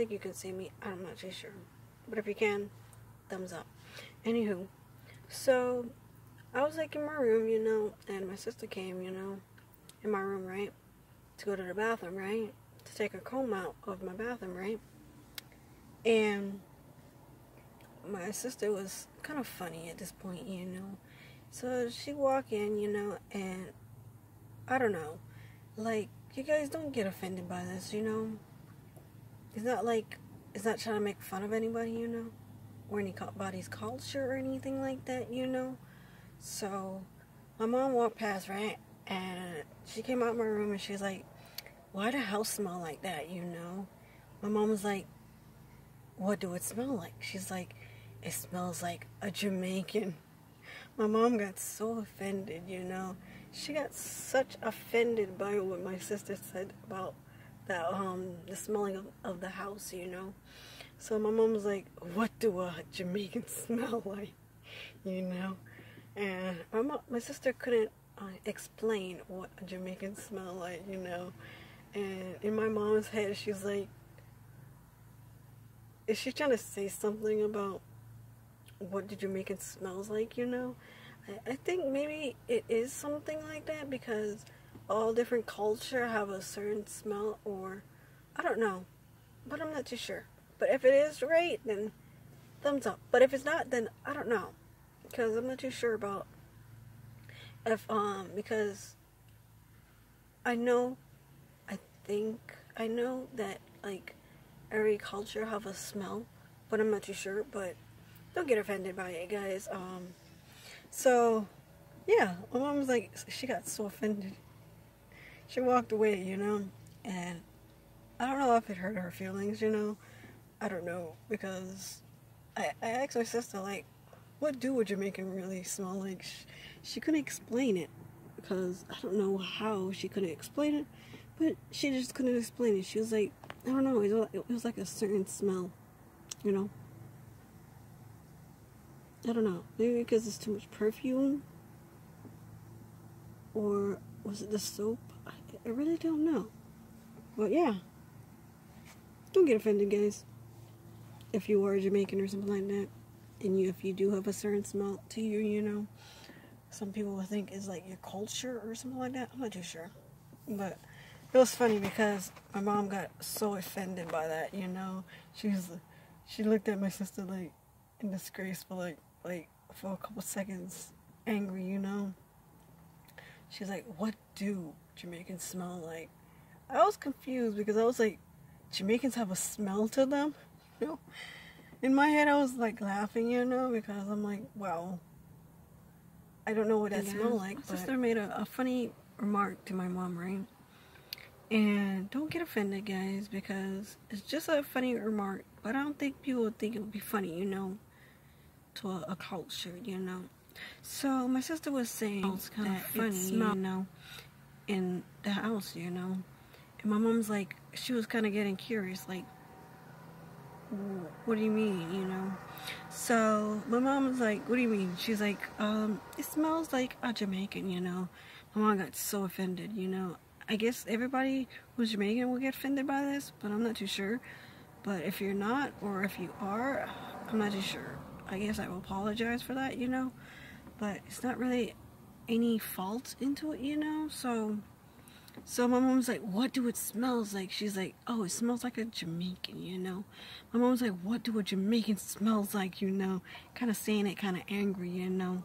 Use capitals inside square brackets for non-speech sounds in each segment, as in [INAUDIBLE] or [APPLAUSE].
think you can see me. I'm not too sure. But if you can, thumbs up. Anywho, so I was like in my room, you know, and my sister came, you know, in my room, right? To go to the bathroom, right? To take a comb out of my bathroom, right? And my sister was kind of funny at this point, you know. So she walk in, you know, and I don't know, like you guys don't get offended by this, you know. It's not like it's not trying to make fun of anybody, you know, or anybody's culture or anything like that, you know. So my mom walked past, right, and she came out my room and she was like, "Why the house smell like that?" You know. My mom was like, "What do it smell like?" She's like, "It smells like a Jamaican." [LAUGHS] My mom got so offended, you know. She got such offended by what my sister said about the um the smelling of, of the house, you know. So my mom was like, "What do a Jamaican [LAUGHS] smell like?" You know, and my mom, my sister couldn't uh, explain what a Jamaican smell like, you know. And in my mom's head, she's like, "Is she trying to say something about what the Jamaican smells like?" You know. I, I think maybe it is something like that because all different culture have a certain smell or I don't know. But I'm not too sure. But if it is right, then thumbs up. But if it's not, then I don't know. Because I'm not too sure about if um because I know I think I know that like every culture have a smell, but I'm not too sure, but don't get offended by it guys. Um so, yeah, my mom was like, she got so offended. She walked away, you know, and I don't know if it hurt her feelings, you know. I don't know, because I, I asked my sister, like, what do a Jamaican really smell like? She, she couldn't explain it, because I don't know how she couldn't explain it, but she just couldn't explain it. She was like, I don't know, it was, it was like a certain smell, you know. I don't know. Maybe because it's too much perfume? Or was it the soap? I, really don't know. But yeah. Don't get offended, guys. If you are Jamaican or something like that. And you, if you do have a certain smell to you, you know. Some people will think it's like your culture or something like that. I'm not too sure. But it was funny because my mom got so offended by that, you know. She was, she looked at my sister like in disgrace, but like, like for a couple seconds angry, you know. She's like, "What do Jamaicans smell like?" I was confused because I was like, "Jamaicans have a smell to them," you [LAUGHS] know. In my head, I was like laughing, you know, because I'm like, "Wow, I don't know what that yeah. smells like." My sister made a, a funny remark to my mom, right? And don't get offended, guys, because it's just a funny remark. But I don't think people would think it would be funny, you know to a, a culture, you know. So my sister was saying oh, it's kind of funny, you know, in the house, you know. And my mom's like, she was kind of getting curious, like, what do you mean, you know? So my mom was like, what do you mean? She's like, um, it smells like a Jamaican, you know. My mom got so offended, you know. I guess everybody who's Jamaican will get offended by this, but I'm not too sure. But if you're not, or if you are, I'm not too sure. I guess I will apologize for that, you know. But it's not really any fault into it, you know. So, so my mom's like, "What do it smells like?" She's like, "Oh, it smells like a Jamaican," you know. My mom's like, "What do a Jamaican smells like?" You know, kind of saying it, kind of angry, you know.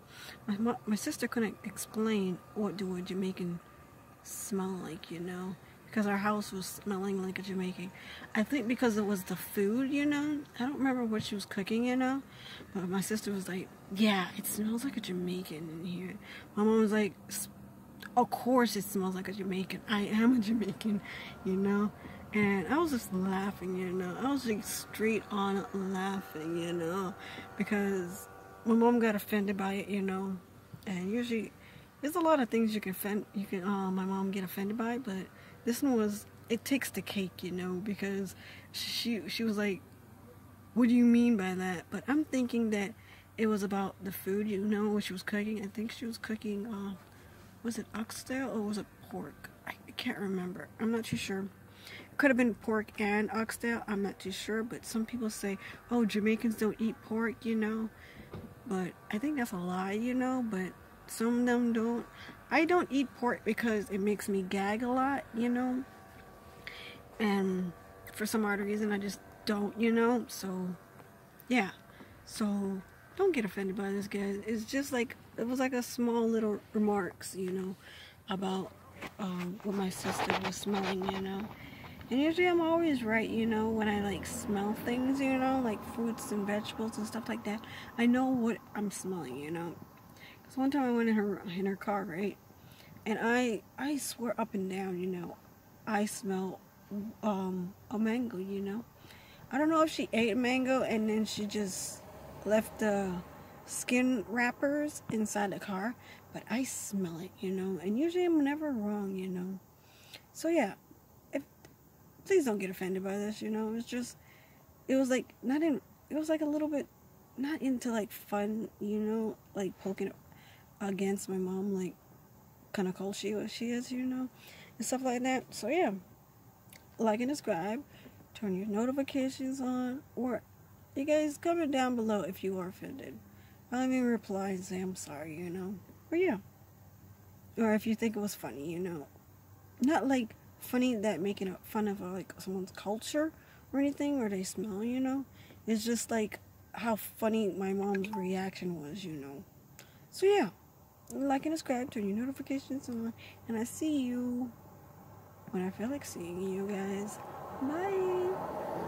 My my sister couldn't explain what do a Jamaican smell like, you know because our house was smelling like a Jamaican. I think because it was the food, you know. I don't remember what she was cooking, you know. But my sister was like, yeah, it smells like a Jamaican in here. My mom was like, of course it smells like a Jamaican. I am a Jamaican, [LAUGHS] you know. And I was just laughing, you know. I was like straight on laughing, you know. Because my mom got offended by it, you know. And usually, there's a lot of things you can offend, you can, uh, my mom get offended by, but this one was it takes the cake, you know, because she she was like, "What do you mean by that?" But I'm thinking that it was about the food, you know, what she was cooking. I think she was cooking, uh, was it oxtail or was it pork? I can't remember. I'm not too sure. could have been pork and oxtail. I'm not too sure, but some people say, "Oh, Jamaicans don't eat pork," you know. But I think that's a lie, you know. But some of them don't. I don't eat pork because it makes me gag a lot, you know. And for some odd reason, I just don't, you know. So, yeah. So don't get offended by this, guys. It's just like it was like a small little remarks, you know, about um, what my sister was smelling, you know. And usually I'm always right, you know, when I like smell things, you know, like fruits and vegetables and stuff like that. I know what I'm smelling, you know. Cause one time I went in her in her car, right, and I I swear up and down, you know, I smell um, a mango, you know. I don't know if she ate a mango and then she just left the skin wrappers inside the car, but I smell it, you know, and usually I'm never wrong, you know. So yeah, if please don't get offended by this, you know. It's just it was like not in it was like a little bit not into like fun, you know, like poking against my mom like kind of cold she was she is, you know, and stuff like that. So yeah. Like and subscribe, turn your notifications on, or you guys comment down below if you are offended. I'll even reply and say I'm sorry, you know. Or yeah. Or if you think it was funny, you know. Not like funny that making fun of like someone's culture or anything or they smell, you know. It's just like how funny my mom's reaction was, you know. So yeah. Like and subscribe, turn your notifications on, and I see you when I feel like seeing you guys. Bye.